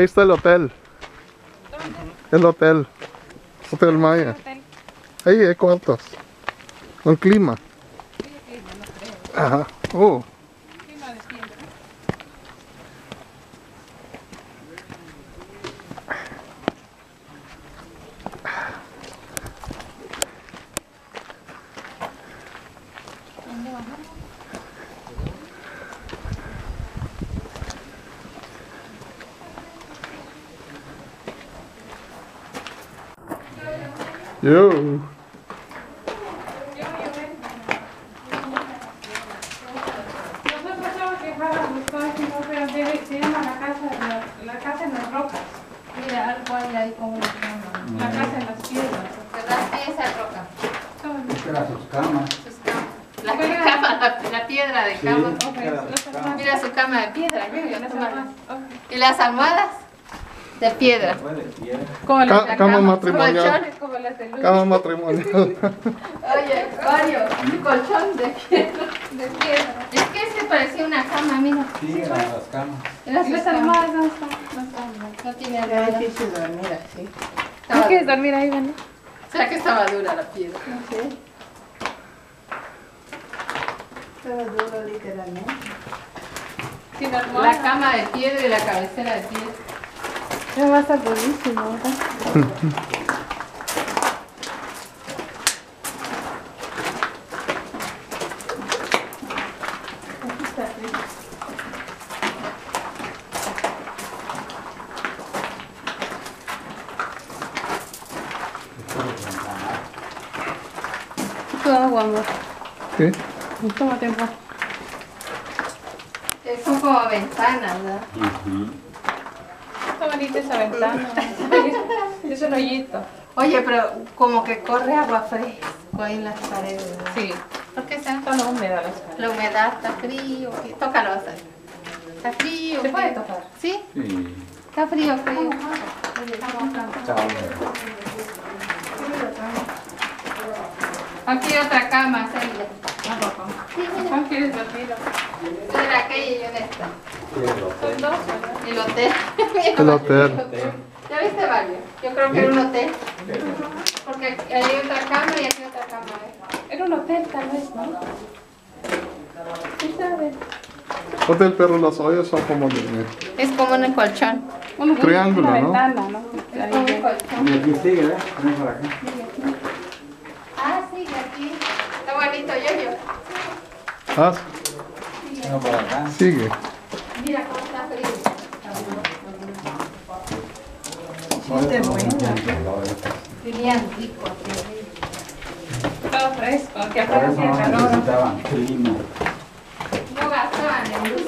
Ahí está el hotel. El hotel. Hotel Maya. Ahí hay cuartos. Con clima. Ajá. Oh. Yo. Nosotros estamos quejados, estamos diciendo, pero debe- se llama la casa, la, la casa en las rocas, Mira, algo hay ahí como una cama. la casa en las piedras. ¿Verdad? Esa roca. Era sus camas. Sus camas. La cama, la, la piedra de cama. Mira su cama de piedra. yo ya Las. Y las almohadas de piedra. De. Como las Ca- cama matrimonial. Colchones. como las de luz. Cama matrimonial. Oye, Mario, un colchón de piedra. De piedra. Es que se parecía una cama, mira. Sí, las camas. Era ¿Y sus las camas. almohadas? No están. No tiene Era ruedas. difícil dormir así. ¿Tú quieres dura. dormir ahí, Vane? ¿Será que estaba dura la piedra? No sé. Estaba duro literalmente. La almohadas. cama de piedra y la cabecera de piedra. Ya va a estar durísimo, ¿verdad? Aquí está rico. Todo agua, amor. ¿Qué? Toma tiempo. Eh, Son como ventanas, ¿verdad? Está bonita esa ventana. es un hoyito. Oye, pero como que corre agua fresco ahí en las paredes. ¿verdad? Sí. ¿Por qué será? Está no húmeda las caras. La humedad está frío. Tócalo, vas a ver. Está frío. ¿Se puede tocar? ¿Sí? Sí. Está frío, frío. Chao. Aquí hay otra cama, Celia. Sí, mira. ¿Cómo quieres dormir? Mira aquella y una esta. Son dos, ¿verdad? El hotel. El hotel. ¿Ya viste, Mario? Yo creo que era un hotel. Porque aquí hay otra cama y aquí otra cama. ¿eh? Era un hotel, tal vez, ¿no? ¿Sí sabes? Hotel, pero los hoyos son como de... Es como un colchón. Un, Triángulo, una ¿no? ventana, ¿no? Es como un colchón. Y aquí sigue, ¿ves? Ven por acá. Ah, sí, aquí. Está bonito, yo, yo. Ah, acá. sigue. Mira cómo está frío. Siente bueno. Bien rico aquí. Todo fresco, que eso hacía calor. necesitaban clima. No gastaban en luz.